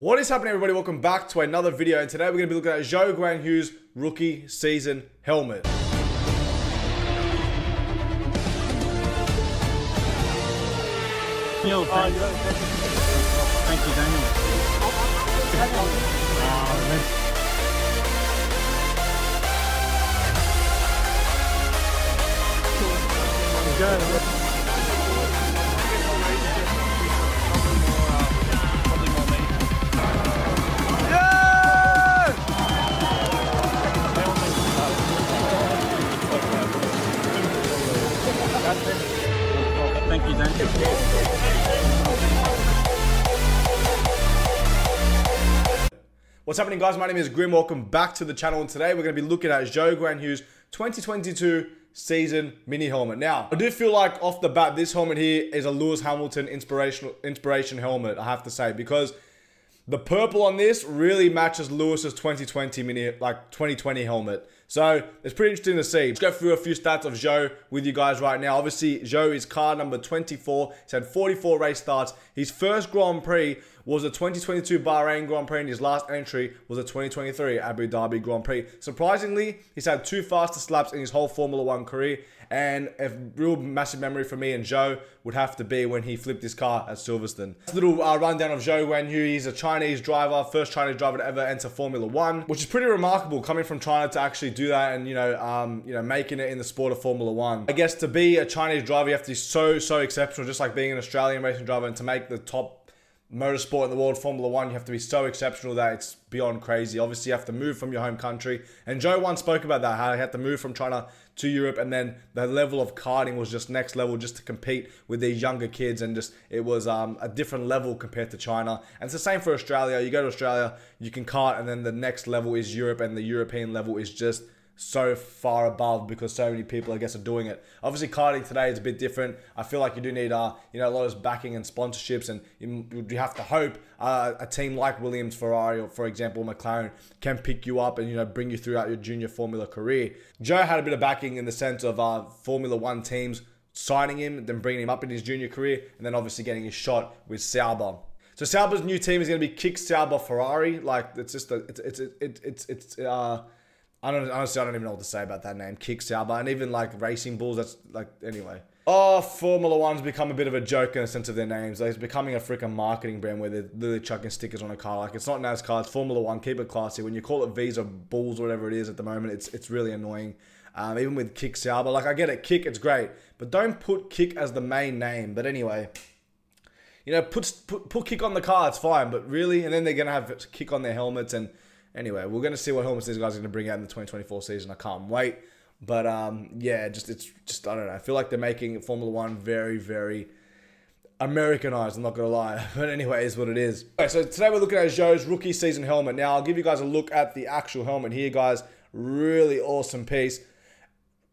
What is happening everybody? Welcome back to another video and today we're going to be looking at Zhou Guanyu's rookie season helmet. Yo, thank, thank you, Daniel. Uh, What's happening guys? My name is Grim. Welcome back to the channel and today we're going to be looking at Zhou Guanyu's 2022 season mini helmet. Now, I do feel like off the bat this helmet here is a Lewis Hamilton inspirational inspiration helmet, I have to say, because the purple on this really matches Lewis's 2020 mini, like 2020 helmet. So it's pretty interesting to see. Let's go through a few stats of Zhou with you guys right now. Obviously, Zhou is car number 24. He's had 44 race starts. His first Grand Prix was the 2022 Bahrain Grand Prix, and his last entry was the 2023 Abu Dhabi Grand Prix. Surprisingly, he's had two fastest laps in his whole Formula One career. And a real massive memory for me and Zhou would have to be when he flipped his car at Silverstone. This little uh, rundown of Zhou Guanyu. He's a Chinese driver, first Chinese driver to ever enter Formula One, which is pretty remarkable coming from China to actually do that and you know, um, you know, making it in the sport of Formula One. I guess to be a Chinese driver, you have to be so so exceptional, just like being an Australian racing driver, and to make the top motorsport in the world, Formula One, you have to be so exceptional that it's beyond crazy. Obviously, you have to move from your home country. And Zhou once spoke about that, how he had to move from China to Europe, and then the level of karting was just next level just to compete with these younger kids, and just it was um, a different level compared to China. And it's the same for Australia. You go to Australia, you can kart, and then the next level is Europe, and the European level is just so far above because so many people I guess are doing it. Obviously, karting today is a bit different. I feel like you do need uh you know a lot of backing and sponsorships, and you, you have to hope uh, a team like Williams, Ferrari, or for example McLaren can pick you up and you know bring you throughout your junior Formula career. Zhou had a bit of backing in the sense of uh, Formula One teams signing him, then bringing him up in his junior career, and then obviously getting his shot with Sauber. So Sauber's new team is going to be Kick Sauber Ferrari. Like it's just a, it's it's it's it's it's uh I don't honestly I don't even know what to say about that name, Kick Sauber, and even like Racing Bulls. That's like anyway. Oh, Formula One's become a bit of a joke in the sense of their names. Like, it's becoming a freaking marketing brand where they're literally chucking stickers on a car. Like it's not NASCAR, it's Formula One. Keep it classy. When you call it Visa Bulls or whatever it is at the moment, it's it's really annoying. Um, even with Kick Sauber, like I get it, Kick, it's great, but don't put Kick as the main name. But anyway, you know, put, put put kick on the car, it's fine. But really, and then they're gonna have kick on their helmets. And anyway, we're gonna see what helmets these guys are gonna bring out in the 2024 season. I can't wait. But um, yeah, just it's just I don't know. I feel like they're making Formula One very very Americanized. I'm not gonna lie, but anyway, is what it is. Okay, so today we're looking at Zhou's rookie season helmet. Now I'll give you guys a look at the actual helmet here, guys. Really awesome piece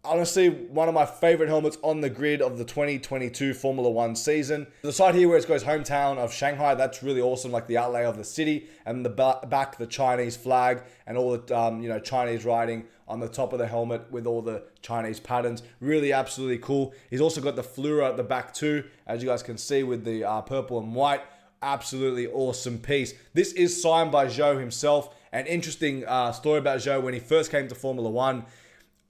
honestly one of my favorite helmets on the grid of the 2022 Formula One season. The side here where it goes hometown of Shanghai, that's really awesome, like the outlay of the city, and the back the Chinese flag and all the um, you know Chinese writing on the top of the helmet with all the Chinese patterns. Really, absolutely cool. He's also got the fluoro at the back too, as you guys can see with the uh, purple and white. Absolutely awesome piece. This is signed by Zhou himself. An interesting uh, story about Zhou when he first came to Formula One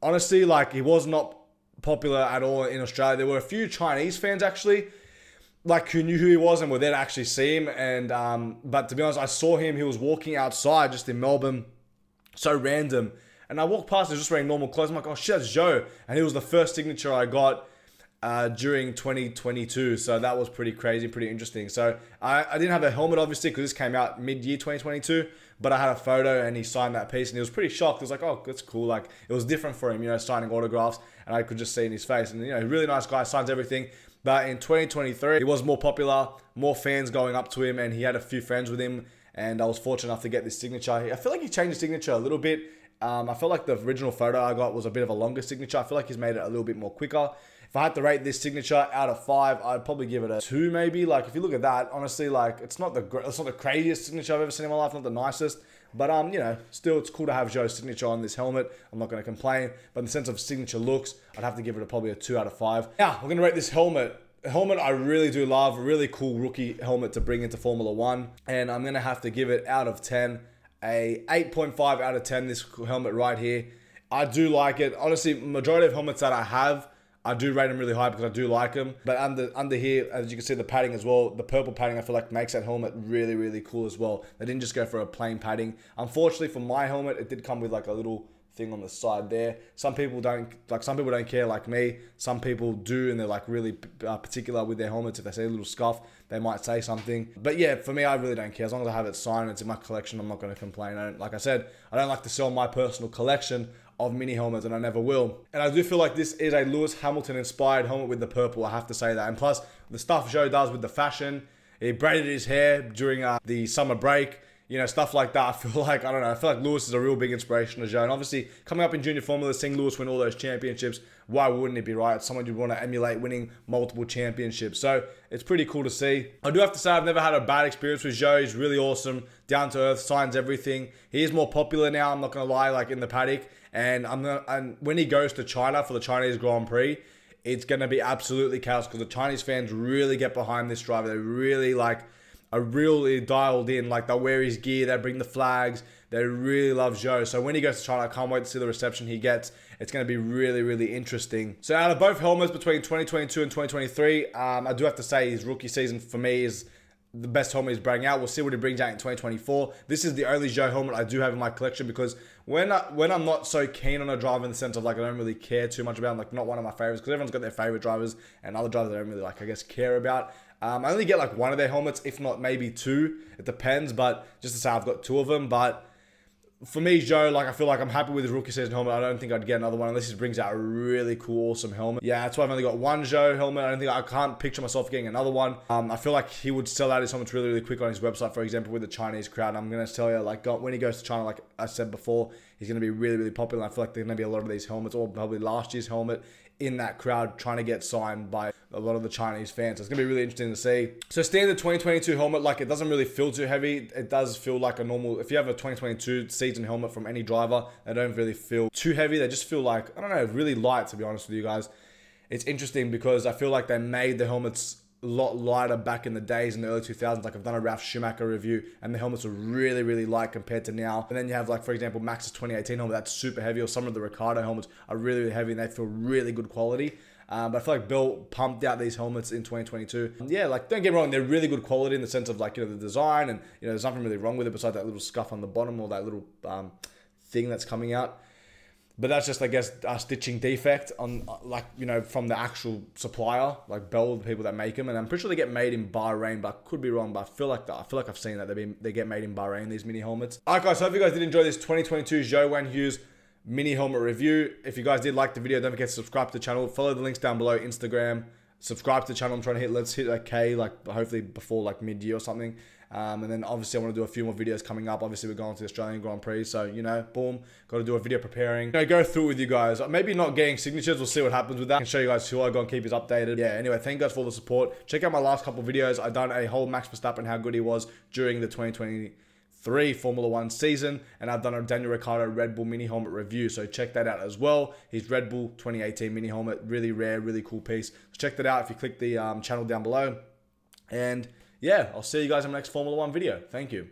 honestly, like he was not popular at all in Australia. There were a few Chinese fans actually, like who knew who he was and were there to actually see him. And um, but to be honest, I saw him. He was walking outside just in Melbourne, so random. And I walked past, he was just wearing normal clothes. I'm like, oh shit, that's Zhou. And he was the first signature I got uh, during 2022. So that was pretty crazy, pretty interesting. So I, I didn't have a helmet obviously because this came out mid year 2022, but I had a photo and he signed that piece and he was pretty shocked. He was like, oh, that's cool. Like it was different for him, you know, signing autographs and I could just see in his face. And, you know, really nice guy, signs everything. But in 2023, he was more popular, more fans going up to him, and he had a few friends with him. And I was fortunate enough to get this signature. I feel like he changed his signature a little bit. Um, I felt like the original photo I got was a bit of a longer signature. I feel like he's made it a little bit more quicker. If I had to rate this signature out of five, I'd probably give it a two, maybe. Like if you look at that, honestly, like it's not the it's not the craziest signature I've ever seen in my life, not the nicest. But um, you know, still it's cool to have Zhou's signature on this helmet. I'm not going to complain. But in the sense of signature looks, I'd have to give it a, probably a two out of five. Yeah, we're going to rate this helmet helmet I really do love. Really cool rookie helmet to bring into Formula One. And I'm going to have to give it out of 10 a 8.5 out of 10 this helmet right here. I do like it. Honestly, majority of helmets that I have, I do rate them really high because I do like them. But under under here, as you can see, the padding as well, the purple padding I feel like makes that helmet really, really cool as well. They didn't just go for a plain padding. Unfortunately for my helmet, it did come with like a little thing on the side there. Some people don't like. Some people don't care like me. Some people do, and they're like really uh, particular with their helmets. If they see a little scuff, they might say something. But yeah, for me, I really don't care. As long as I have it signed, it's in my collection. I'm not going to complain. I don't, like I said, I don't like to sell my personal collection of mini helmets, and I never will. And I do feel like this is a Lewis Hamilton inspired helmet with the purple. I have to say that. And plus, the stuff Zhou does with the fashion. He braided his hair during uh, the summer break you know, stuff like that. I feel like, I don't know, I feel like Lewis is a real big inspiration to Zhou. And obviously, coming up in junior formula, seeing Lewis win all those championships, why wouldn't it be right? Someone you'd want to emulate winning multiple championships. So it's pretty cool to see. I do have to say, I've never had a bad experience with Zhou. He's really awesome, down to earth, signs everything. He is more popular now, I'm not going to lie, like in the paddock. And I'm and when he goes to China for the Chinese Grand Prix, it's going to be absolutely chaos because the Chinese fans really get behind this driver. They really like are really dialed in. Like they wear his gear, they bring the flags. They really love Zhou. So when he goes to China, I can't wait to see the reception he gets. It's going to be really, really interesting. So out of both helmets between 2022 and 2023, um, I do have to say his rookie season for me is the best helmet he's bringing out. We'll see what he brings out in 2024. This is the only Zhou helmet I do have in my collection because when I, when I'm not so keen on a driver in the sense of like I don't really care too much about, like not one of my favorites because everyone's got their favorite drivers and other drivers I don't really like I guess care about. Um, I only get like one of their helmets, if not maybe two. It depends, but just to say I've got two of them. But for me, Zhou, like I feel like I'm happy with his rookie season helmet. I don't think I'd get another one unless he brings out a really cool, awesome helmet. Yeah, that's why I've only got one Zhou helmet. I don't think I can't picture myself getting another one. Um, I feel like he would sell out his helmets really, really quick on his website, for example, with the Chinese crowd. I'm gonna tell you, like when he goes to China, like I said before, he's gonna be really, really popular. I feel like there's gonna be a lot of these helmets, or probably last year's helmet in that crowd trying to get signed by a lot of the Chinese fans. So it's going to be really interesting to see. So standard 2022 helmet, like it doesn't really feel too heavy. It does feel like a normal, if you have a 2022 season helmet from any driver, they don't really feel too heavy. They just feel like, I don't know, really light to be honest with you guys. It's interesting because I feel like they made the helmets lot lighter back in the days in the early 2000s. Like I've done a Ralf Schumacher review and the helmets were really, really light compared to now. And then you have like, for example, Max's 2018 helmet, that's super heavy or some of the Ricciardo helmets are really, really heavy and they feel really good quality. Um, but I feel like Bell pumped out these helmets in 2022. Yeah, like don't get me wrong, they're really good quality in the sense of like you know the design and you know there's nothing really wrong with it besides that little scuff on the bottom or that little um, thing that's coming out. But that's just, I guess, a stitching defect on, like, you know, from the actual supplier, like Bell, the people that make them. And I'm pretty sure they get made in Bahrain, but I could be wrong. But I feel like that, I feel like I've seen that they been they get made in Bahrain. These mini helmets. All right, guys. Hope you guys did enjoy this 2022 Zhou Guanyu mini helmet review. If you guys did like the video, don't forget to subscribe to the channel. Follow the links down below. Instagram. Subscribe to the channel. I'm trying to hit. Let's hit a K, like hopefully before like mid year or something. Um, and then obviously I want to do a few more videos coming up. Obviously we're going to the Australian Grand Prix, so you know, boom, got to do a video preparing. You know, go through with you guys. Maybe not getting signatures. We'll see what happens with that. I can show you guys who I go and keep you updated. Yeah. Anyway, thank you guys for all the support. Check out my last couple videos. I done a whole Max Verstappen how good he was during the 2020 three Formula One season, and I've done a Daniel Ricciardo Red Bull mini helmet review. So check that out as well. His Red Bull 2018 mini helmet, really rare, really cool piece. So check that out if you click the um, channel down below. And yeah, I'll see you guys in my next Formula One video. Thank you.